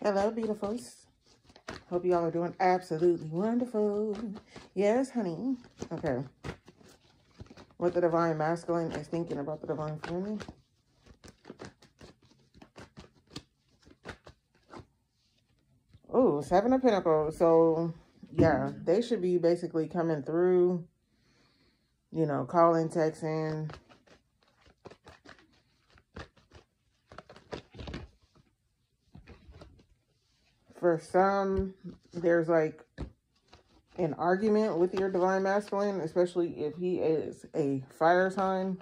Hello, beautifuls. Hope y'all are doing absolutely wonderful. Yes, honey. Okay. What the Divine Masculine is thinking about the Divine Feminine. Oh, Seven of Pentacles. So, yeah, they should be basically coming through, you know, calling, texting, for some, there's like an argument with your divine masculine, especially if he is a fire sign.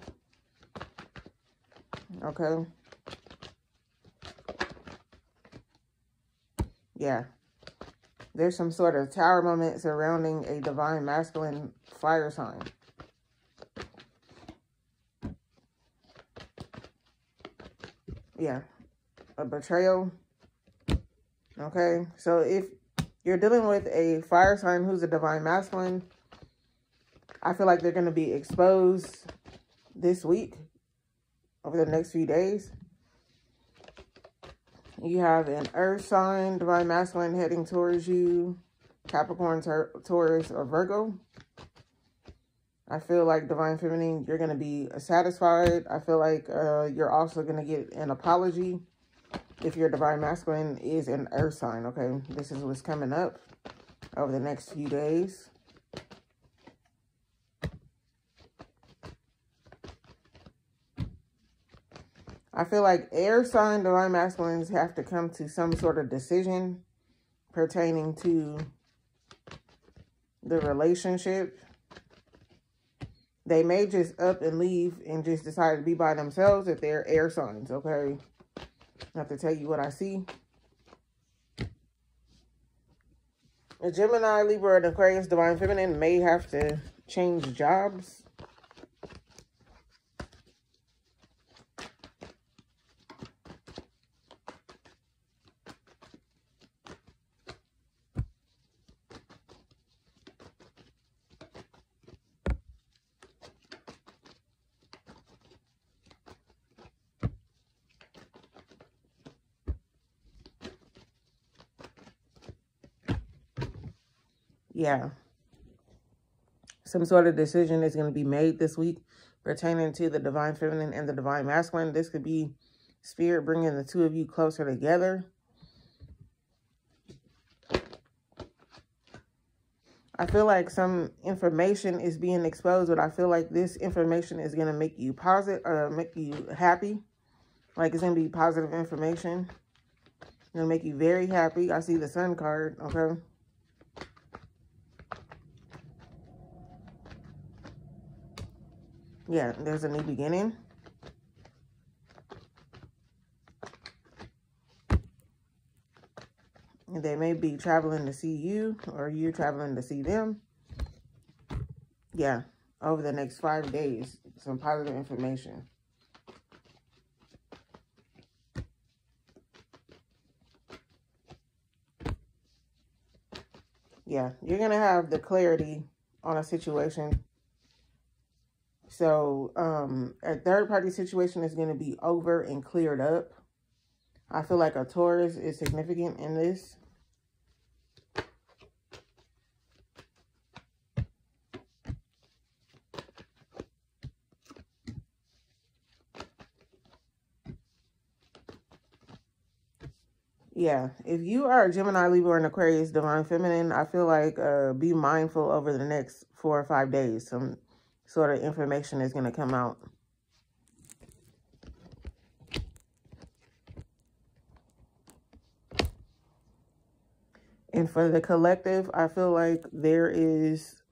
Okay. Yeah. There's some sort of tower moment surrounding a divine masculine fire sign. Yeah. A betrayal. Okay, so if you're dealing with a fire sign who's a divine masculine, I feel like they're going to be exposed this week over the next few days. You have an earth sign, divine masculine heading towards you, Capricorn, Taurus, or Virgo. I feel like divine feminine, you're going to be satisfied. I feel like uh, you're also going to get an apology if your divine masculine is an earth sign, okay? This is what's coming up over the next few days. I feel like air sign divine masculines have to come to some sort of decision pertaining to the relationship. They may just up and leave and just decide to be by themselves if they're air signs, okay? I have to tell you what I see. A Gemini, Libra, and Aquarius, Divine Feminine may have to change jobs. Yeah, some sort of decision is going to be made this week pertaining to the divine feminine and the divine masculine. This could be spirit bringing the two of you closer together. I feel like some information is being exposed, but I feel like this information is going to make you positive, uh, make you happy. Like it's going to be positive information. It's going to make you very happy. I see the sun card, okay? Yeah, there's a new beginning. They may be traveling to see you or you're traveling to see them. Yeah, over the next five days, some positive information. Yeah, you're going to have the clarity on a situation so um, a third party situation is going to be over and cleared up. I feel like a Taurus is significant in this. yeah, if you are a Gemini, Libra, and Aquarius, Divine Feminine, I feel like uh, be mindful over the next four or five days. Some sort of information is going to come out. And for the collective, I feel like there is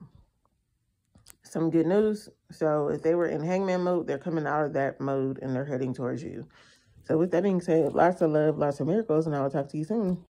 some good news. So if they were in hangman mode, they're coming out of that mode and they're heading towards you. So with that being said, lots of love, lots of miracles, and I will talk to you soon.